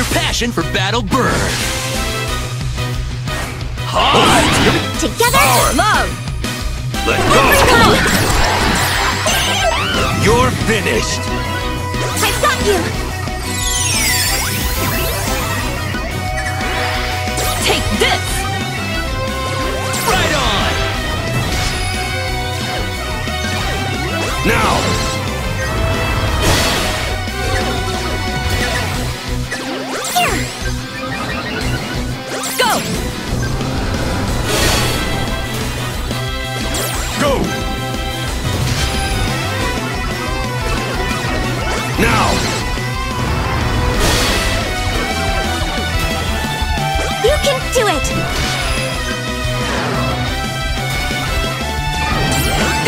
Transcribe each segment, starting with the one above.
passion for battle burn. Together, Power. love. Let Go! You're finished. I've got you. Now. You can do it.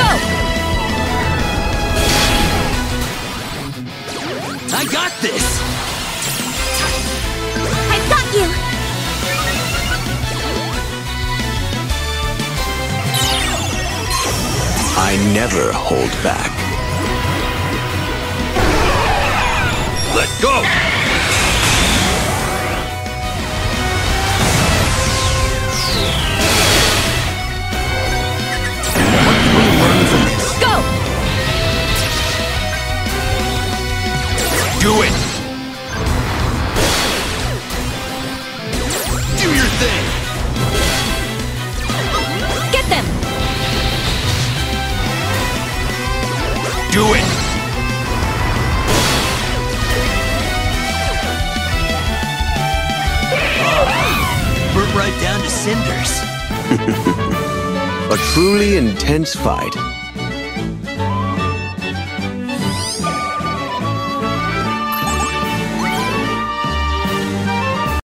Go. I got this. I've got you. I never hold back. Let's go! What can we learn from this? Go. Do it! Do your thing! Get them. Do it! Right down to cinders. A truly intense fight